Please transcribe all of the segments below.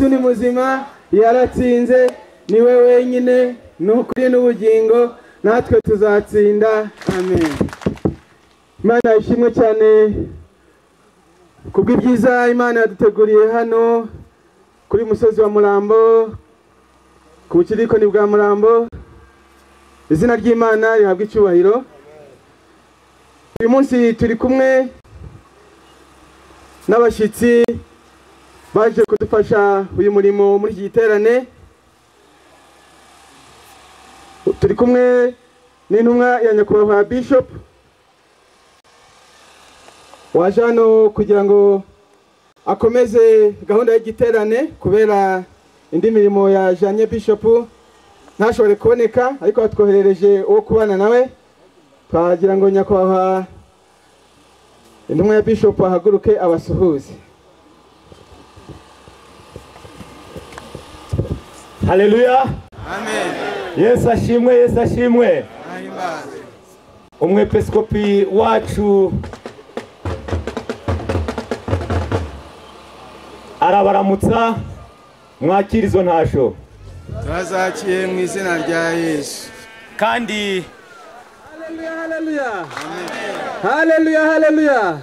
yesu ni muzima yaratsinze ni we wenyine ni ukuri n'ubugingo natwe tuzatsinda. Amen. Imana ishimwe cyane kubw'ibyiza imana yaduteguriye hano kuri musozi wa murambo ku bukirikoni bwa murambo. Izina ry'imana rihabwa icyubahiro. Uyu munsi turi kumwe n'abashyitsi baje kudufasha uyu murimo muri iki giterane. Turi kumwe n'intumwa ya nyakubahwa bishop. Waje hano kugira ngo akomeze gahunda y'igiterane kubera indi mirimo yajyanye bishop. Ntashobore kuboneka ariko batwoherereje uwo kubana nawe. Twagira ngo nyakubahwa intumwa ya bishop ahaguruke abasuhuze haleluya yesu ashimwe yesu ashimwe umwepiskopi wacu. Arabaramutsa. Mwakira izo ntasho. Turazakiye mu izina rya yesu. Kandi haleluya haleluya haleluya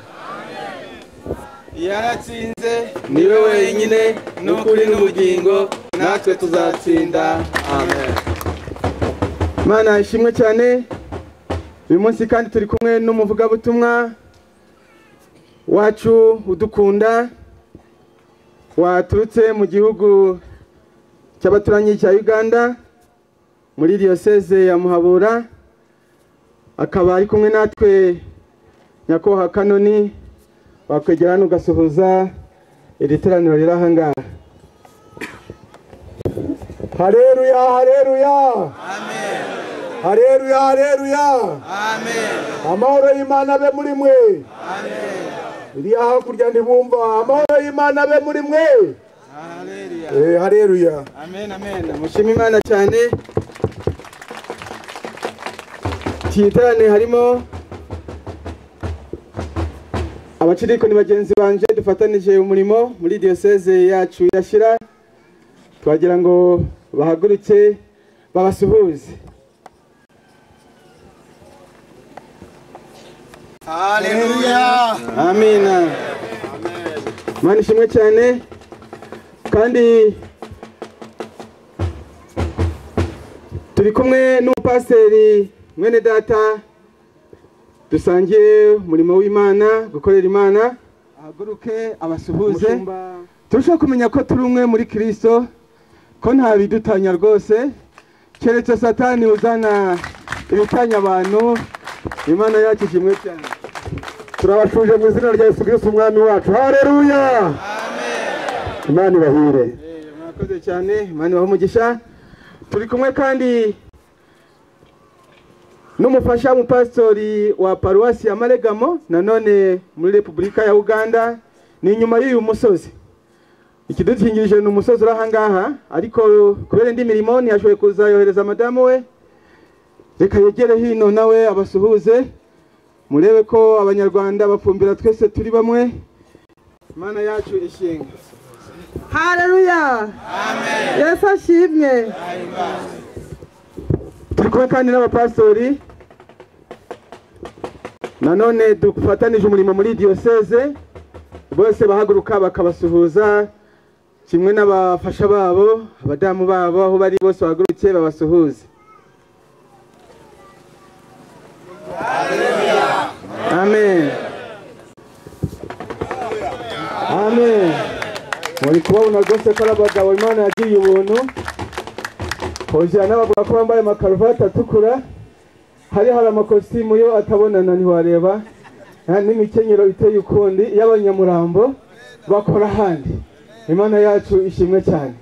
yaratsinze ni we wenyine. N'ukuri n'ubugingo natwe tuzatsinda. Amen. Imana ishimwe cyane. Uyu munsi kandi turi kumwe n'umuvugabutumwa wacu udukunda waturutse mu gihugu cy'abaturanyi cya uganda muri diyoseze ya muhabura. Akaba ari kumwe natwe nyakubahwa kanoni wakwegera hano ugasuhuza iri teraniro riri aha ngaha hareruya hareruya hareruya hareruya amahoro y'imana abe muri mwe. Iriya hakurya ntibumva amahoro y'imana abe muri mwe. Eh, amen amen. Mushima imana cyane. Iki giterane harimo abacirikoni bagenzi banje dufatanije umurimo muri diyoseze yacu irashyira twagira ngo bahaguruke babasuhuze amina imana ishimwe cyane kandi turi kumwe n'umupasiteri mwene data dusangiye umurimo w'imana gukorera imana. Ahaguruke abasuhuze. Turushaho kumenya ko turi umwe muri kirisito ko nta bidutanya rwose keretse satani uzana ibitanya abantu imana yacu ishimwe cyane. Turabashuje mu izina rya yesu kristo umwami wacu. Hareruya imana ibahire. Murakoze cyane imana ibahe umugisha. Turi kumwe kandi n'umufasha w'umupasitori wa paruwasi ya maregamo nanone muri repubulika ya uganda ni inyuma y'uyu musozi. Ikidukingirije ni umusozi uri aha ngaha ariko kubera indi mirimo ntiyashoboye kuza yohereza madamu we. Reka yegere hino nawe abasuhuze murebe ko abanyarwanda bafumbira twese turi bamwe. Imana yacu ishinga. Haleluya. Yesu ashimwe. turi kumwe kandi n'abapasitori nanone dufatanije umurimo muri diyoseze bose bahaguruka bakabasuhuza. Kimwe n'abafasha babo abadamu babo aho bari bose bahaguruke babasuhuze. Amen. Amen. Muri kubabona rwose ko ari abagabo imana yagiriye ubuntu. Hojana bavuga ko bambaye amakaruvati atukura. Hari hari amakositimu yo atabonana ntiwareba. N'imikenyero iteye ukundi y'abanyamurambo bakora ahandi. Imana yacu ishimwe cyane.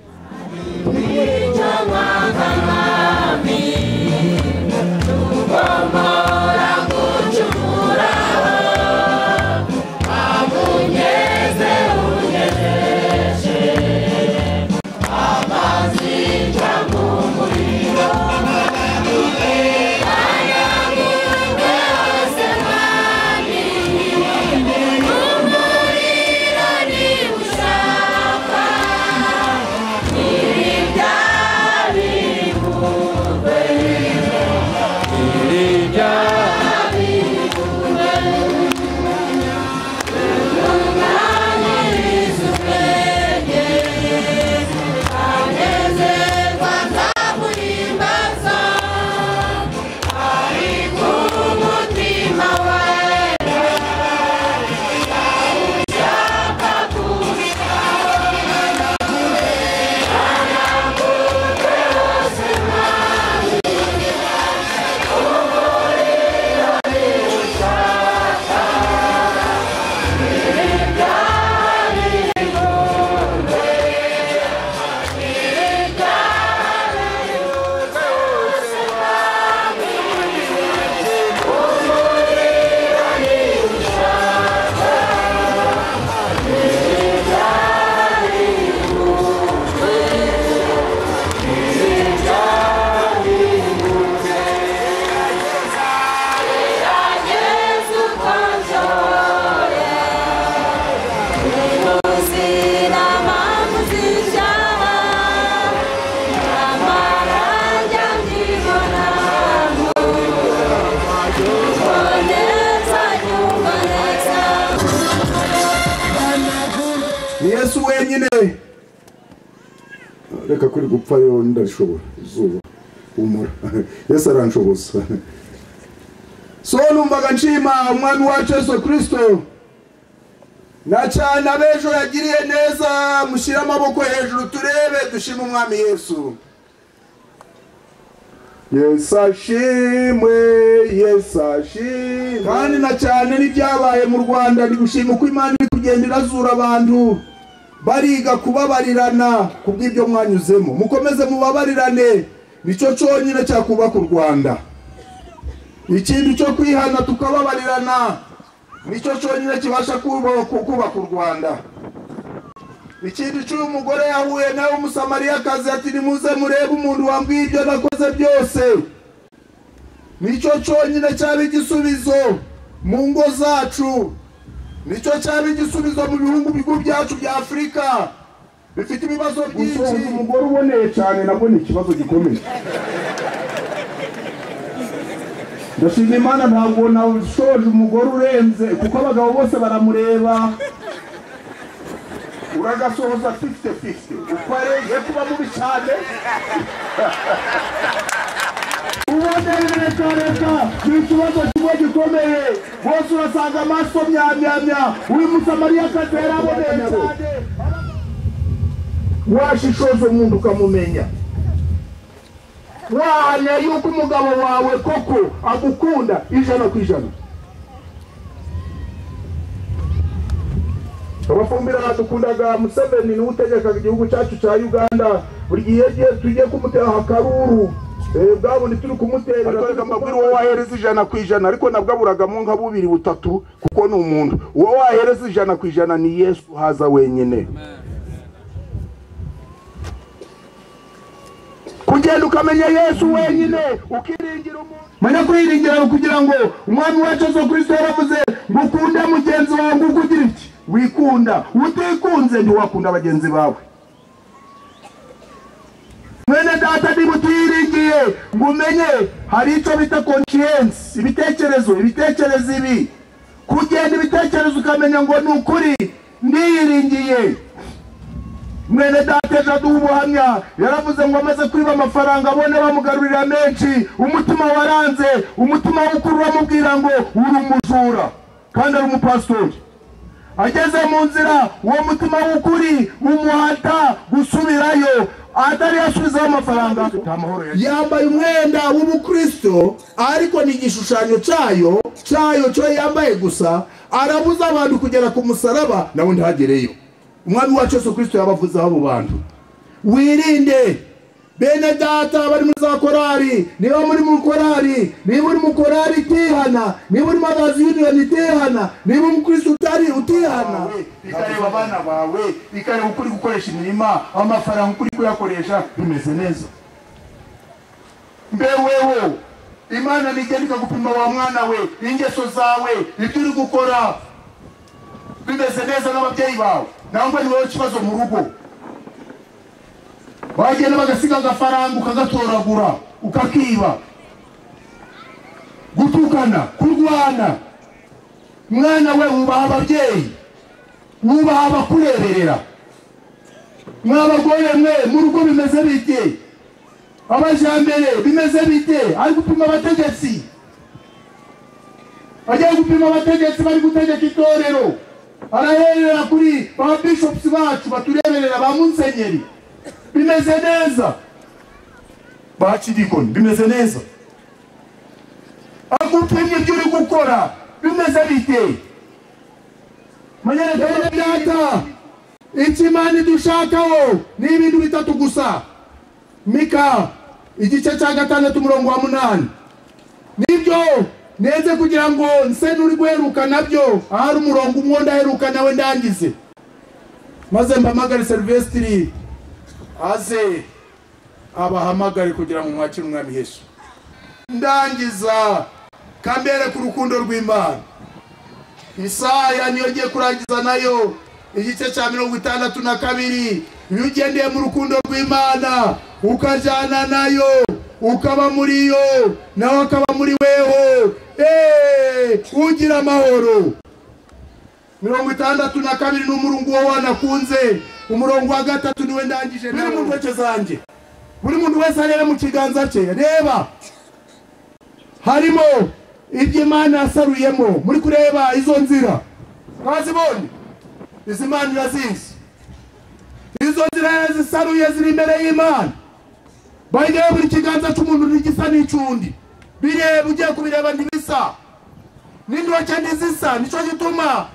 Yo ndashobora izuba humura yesu aranshoboza so nshima umwami wacu yesu kirisito na cyane abejo yagiriye neza mushyire amaboko hejuru turebe dushime umwami yesu yesu ashimwe yesu ashimwe kandi na cyane n'ibyabaye mu rwanda ni gushima uko imana iri kugenda irazura abantu bariga kubabarirana ku bw'ibyo mwanyuzemo. Mukomeze mubabarirane. Nicyo cyonyine cyakubaka u rwanda. Ikindi cyo kwihana tukababarirana ni cyo cyonyine kibasha kubaka u rwanda. Ikindi cy'uyu mugore yahuye nawe umusamariyakazi ati nimuze murebe umuntu wambwiye ibyo nakoze byose. Nicyo cyonyine cyaba igisubizo mu ngo zacu. Ni cyo cyaba igisubizo mu bihugu bigo byacu bya afurika bifite ibibazo byinshi. Umugore uboneye cyane nabwo ni ikibazo gikomeye. Ndashima imana ntabwo nashoje umugore urenze kuko abagabo bose baramureba. Uragasohoza fifite fifite uko arengeye kuba mubi cyane. Ubone leta leta ikibazo kimwe gikomeye amaso myamyamya uyu cyane washishoza umuntu ukamumenya wahamya yuko umugabo wawe koko agukunda ijana ku ijana abafumbira badukundaga museveni niwe utegekaga igihugu cyacu cya uganda buri gihe tugiye kumutera akaruru bwa bundi turi kumutera ariko reka mbabwire uwo wahereza ijana ku ijana. ariko nabwo aburagamo nka bubiri butatu kuko ni umuntu. Uwo wahereza ijana ku ijana ni yesu haza wenyine. Kugenda ukamenya yesu wenyine ukiringira umuntu. Menya kwiringira kugira ngo umwami wacu yesu kirisito yaravuze ngo ukunde mugenzi wawe ngo ugira iki? Wikunda. Utikunze ntiwakunda bagenzi bawe. Mwene data niba utiyiringiye ngo umenye hari icyo bita conscience. Ibitekerezo ibitekerezo ibi. Kugenda ibitekerezo ukamenya ngo ni ukuri. Ndiyiringiye mwene data ejo aduha ubuhamya. Yaravuze ngo amaze kwiba amafaranga abone bamugarurira menshi. Umutima waranze. Umutima w'ukuri uramubwira ngo uri umujura. Kandi ari umupasitori ageze mu nzira uwo mutima w'ukuri umuhata gusubirayo. Atari yasubizaho amafaranga. Yambaye umwenda w'ubukristo ariko ni igishushanyo cyayo cyayo cyo yambaye gusa arabuza abantu kugera ku musaraba nawe ntagereyo. Umwami wacu yesu kirisito yabavuzeho abo bantu. Wirinde! Bene data bari muri za korari niba muri mu korari niba uri mu korari itihana niba uri magazi yuniyoni itihana niba umukristo utari utihana. Ikareba abana bawe ikareba ukuri gukoresha imirima amafaranga ukuri kuyakoresha bimeze neza. Mbeweho imana nigenda ikagupima wa mwana we ingeso zawe ibyo uri gukora. Bimeze neza n'ababyeyi bawe. Nangwa ni wowe ikibazo mu rugo. Wagenda bagasiga agafaranga ukagatoragura ukakiba. Gutukana kurwana. Mwana we wubaha ababyeyi. Wubaha abakureberera. Mwabagore mwe mu rugo bimeze bite? Abajambere bimeze bite? Ari gupima abategetsi. Agiye gupima abategetsi bari gutegeka itorero. Araherera kuri ba bishopusi bacu batureberera ba munsenyeri bimeze neza. Ba kidikoni bimeze neza. Agupimye ibyo uri gukora bimeze bite? Manyereka data. Icyo imana idushakaho ni ibintu bitatu gusa. Mika igice cya gatandatu umurongo wa munani. Nibyo neze kugira ngo nse n'uri guheruka na byo ahari umurongo umwe ndaheruka nawe ndangize. Maze mpamagare serivesitiri aze abahamagare kugira ngo mwakire umwami yesu. Ndangiza kambere ku rukundo rw'imana. Isaya niyo ngiye kurangiza na yo igice cya mirongo itandatu na kabiri iyo ugendeye mu rukundo rw'imana ukajyana na yo ukaba muri yo nawe akaba muri weho. Ugira amahoro. Mirongo itandatu na kabiri ni umurongo uwo wanakunze umurongo wa gatatu ni we ndangije biri mu ntoke zanjye. Buri muntu wese arebe mu kiganza cye. Reba. Harimo ibyo imana yasaruyemo. Muri kureba izo nzira. Mwazibonye? Izi mana irazizi izo nzira yazisaruye ziri imbere y'imana. Bayigeho buri kiganza cy'umuntu ntigisa n'icundi. Bireba ugiye kubireba ntibisa. N'intoki ntizisa. Nicyo gituma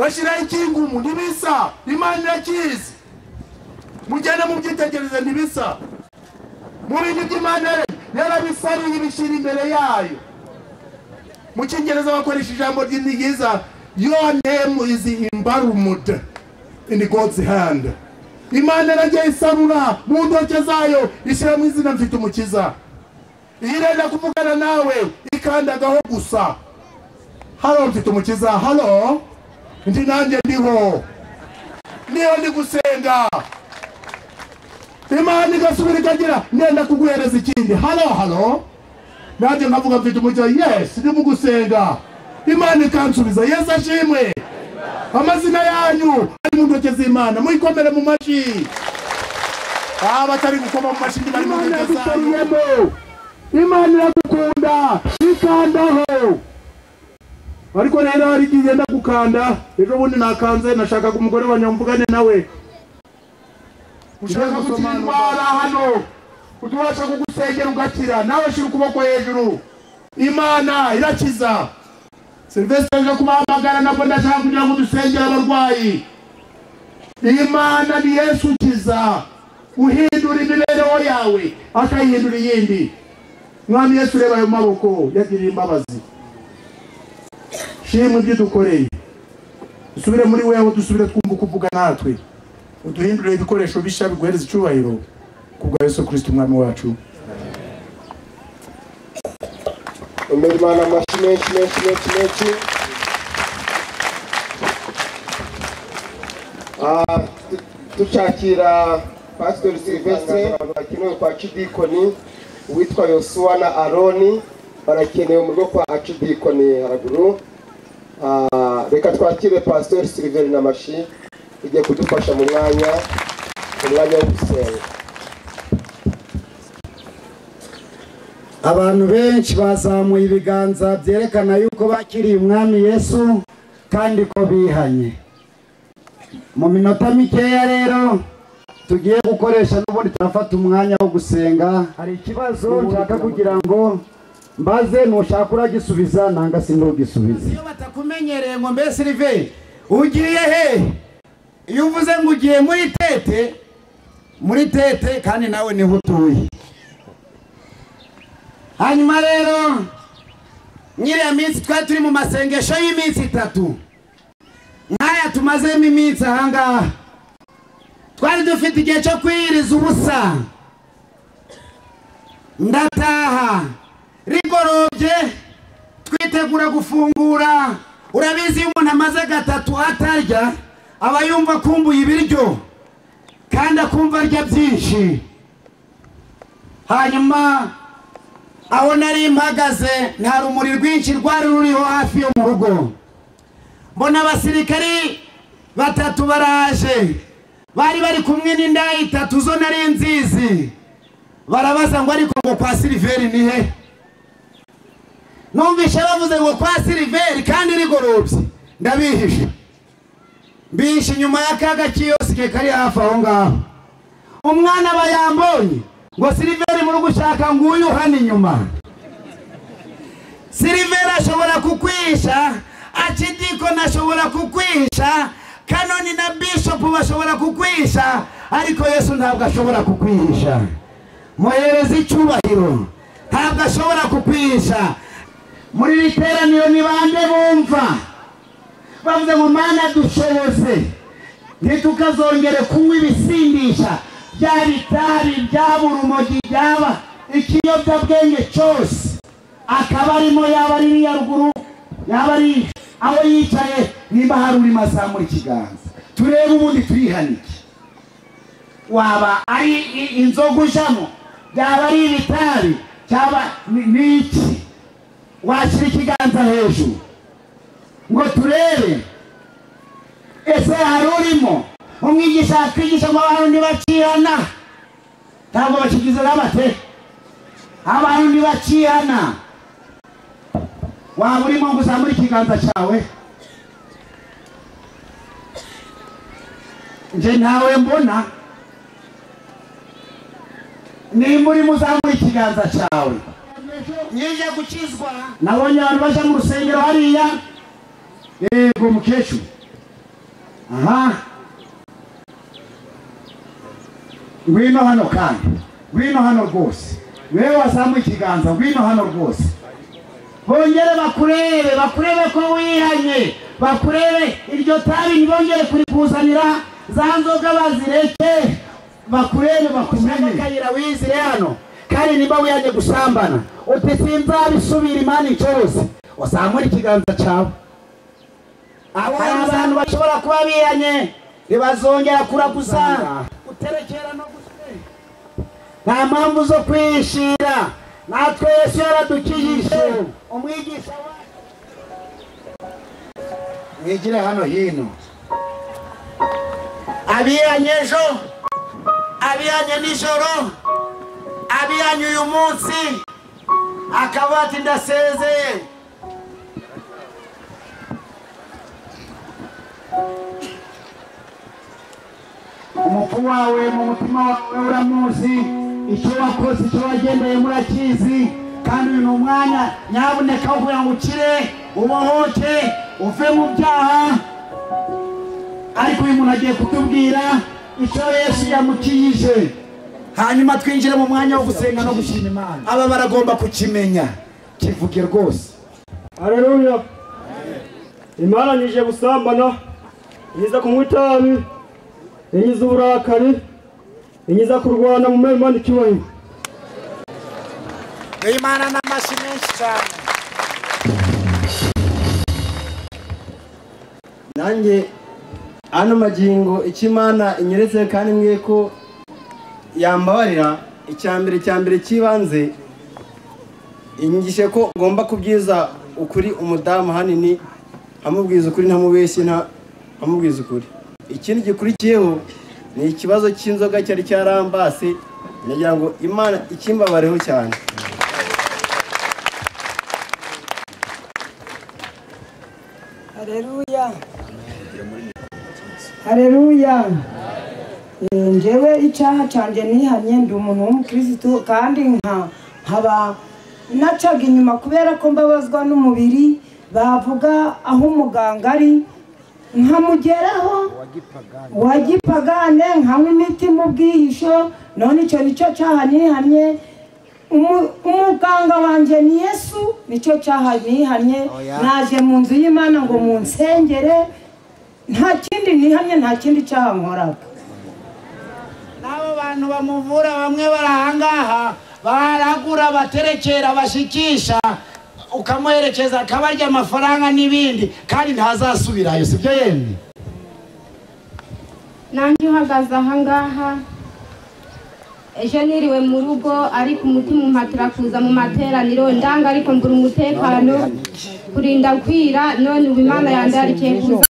bashyiraho ikingumu ntibisa imana irakizi. Mugende mubyitegereze ntibisa mu bintu by'imana yarabisaruye ibishyira imbere yayo. Mu cyongereza bakoresha ijambo ry'indigiza your name is embalmed in God's hand. Imana iragiye isarura mu ntoki zayo ishyiramo izina mfite umukiza. Iyo irenda kuvugana nawe ikandagaho gusa. Halo mfite umukiza. Halo? Ndi nanjye ndiho. Niyo ndi gusenga imana igasubira ikagira ndenda kuguhereza ikindi. Halo halo. Nanjye nkavuga mfite umukiza yes ndi mu gusenga imana ikansubiza yesu ashimwe. Amazina yanyu ari mu ntoki z'imana muyikomere mu mashyi aba batari gukoma mu mashyi bari mu ntoki zanyu. imana iragukunda ikandaho. Ariko rero hari igihe ngenda gukanda ejo bundi nakanze nashakaga umugore wa nyamvugane nawe. Ushaka gukira indwara hano. utubasha kugusengera ugakira. Nawe shyira ukuboko hejuru. Imana irakiza. Silvestre aje kubahamagara nabwo ndashaka kugira ngo dusengere abarwayi. Imana ni yesu ukiza. Uhindura imibereho yawe. Akayihindura iyindi. Mwami yesu ureba ayo maboko. Yagiriye imbabazi. Shimwe ibyo dukoreye dusubire muri wewe dusubire twumva uko uvuga natwe. Uduhindurire ibikoresho bishya biguhereza icyubahiro. Kubwa yesu kirisiti umwami wacu. Imbere imana amashyi menshi menshi menshi menshi. Ah, dushakira pasitori silvestre bakenewe kwa cidikoni uwitwa yosuwa na aroni barakenewe mu rugo kwa acidikoni haraguru reka twakire pasitori silveri na mashi igiye kudufasha mu mwanya mu mwanya wo gusenga. Abantu benshi bazamuye ibiganza byerekana yuko bakiriye umwami yesu kandi ko bihanye. Mu minota mikeya rero tugiye gukoresha n'ubundi turafata umwanya wo gusenga. Hari ikibazo nshaka kugira ngo mbaze nushaka uragisubiza nanga sinugisubize iyo batakumenyereye ngo mbese rive ugiye he? Iyo uvuze ngo ugiye muri tete muri tete kandi nawe ni ho utuye. Hanyuma rero nyiriya minsi twari turi mu masengesho y'iminsi itatu. Nk'aya tumazemo iminsi ahangaha twari dufite igihe cyo kwiyiriza ubusa. Ndataha. Rigorobye twitegura gufungura. Urabizi iyo umuntu amaze gatatu atarya aba yumva akumbuye ibiryo kandi akumva arya byinshi. Hanyuma aho nari mpagaze nta rumuri rwinshi rwari ruriho hafi yo mu rugo. Mbona abasirikari batatu baraje. Bari bari kumwe n'inda itatu zo nari nzizi. Barabaza ngo ariko ngo kwa siliveri ni he? Numvishe bavuze ngo kwa siliveri kandi rigorobye. Ndabihishe mbihishe inyuma y'akaga kiyosike kari hafi aho ngaho. Umwana aba yambonye ngo siliveri muri gushaka nguyu hano inyuma. Siliveri ashobora kukwihisha akidikoni ashobora kukwihisha kanoni na bishopu bashobora kukwihisha ariko yesu ntabwo ashobora kukwihisha muhereza icyubahiro ntabwo ashobora kukwihisha muri iri teraniro ni bande bumva? Bavuze ngo mana dushoboze ntitukazongere kunywa ibisindisha. Byaba itabi byaba urumogi byaba ikiyobyabwenge cyose. Akaba arimo yaba ari iriya ruguru yaba ari aho yicaye nimba hari urimo azamura ikiganza turebe ubundi turihanike. Waba ari inzoga ujamo? Byaba ari ibitabi cyaba ni iki? Washyira ikiganza hejuru ngo turebe ese hari urimo? Umwigisha yakwigisha ngo abantu ntibacihana. Ntabwo bakigize n'amate abantu ntibacihana. Waba urimo ngo uzamure ikiganza cyawe? Nje ntawe mbona. Nimba urimo uzamura ikiganza cyawe. Nije gukizwa nabonye abantu bajya mu rusengero hariya. Yego mukecuru. Aha. Ngwino hano kandi. Ngwino hano rwose. Wewe wazamuye ikiganza ngwino hano rwose. Bongere bakurebe bakurebe ko wihanye. Bakurebe iryo tabi ntibongere kurikuzanira. Za nzoga bazireke. Bakurebe bakumenye kayira wizire hano. Kandi niba wihanye gusambana. Uti sinzabisubira imana cyose uzamura ikiganza cyawe. Hari abantu bashobora kuba bihanye ntibazongera kuraguza. Guterekera no nta mpamvu zo kwishira. Natwe yesu yaradukijije. Umwigisha mwigire hano hino. Abihanye ejo abihanye nijoro. Abihanye uyu munsi. Akavuga ati ndasezeye. Umupfu wawe mu mutima wawe uramuzi icyo wakoze icyo wagendeye murakizi kandi uyu ni umwanya nyabuneka wo kugira ngo ukire ubohoke uve mu byaha. Ariko uyu muntu agiye kutubwira icyo yesu yamukijije. Hanyuma twinjire mu mwanya wo gusenga no gushima imana aba baragomba kukimenya kivuge rwose Haleluya. Imana nije gusambana, iza kunywa itabi, inyiza uburakari, inyiza kurwana mu mema n'icyubahiro. imana n'amashyi menshi cyane nanjye ano magingo icyo imana inyeretse kandi mwe ko yambabarira icya mbere cya mbere cy'ibanze inyigishe ko ngomba kubyiza ukuri umudamu hanini amubwiza ukuri ntamubeshye nta amubwiza ukuri ikindi gikurikiyeho ni ikibazo cy'inzoga cyari cyarambase nagira ngo imana ikimbabareho cyane Haleluya. Haleluya. Njyewe icyaha cyanjye nihanye ndi umuntu w'umukirisitu kandi nka nkaba nacaga inyuma kubera ko mbabazwa n'umubiri bavuga aho umuganga ari nkamugeraho wa gipagane nkanywa imiti mu bwihisho none icyo ni cyo cyaha nihanye Umu- umuganga wanjye ni yesu ni cyo cyaha nihanye naje mu nzu y'imana ngo munsengere nta kindi nihanye nta kindi cyaha nkoraga. N'abo bantu bamuvura bamwe bari ahangaha baragura baterekera bashikisha ukamuherekeza akabarya amafaranga n'ibindi kandi ntazasubirayo sibyo yemwe? Nanjye uhagaze ahangaha ejo niriwe mu rugo ariko umutima umpatira kuza mu materaniro ndanga ariko mbura umutekano kurinda kwira none ubu imana yandarikiye kuza.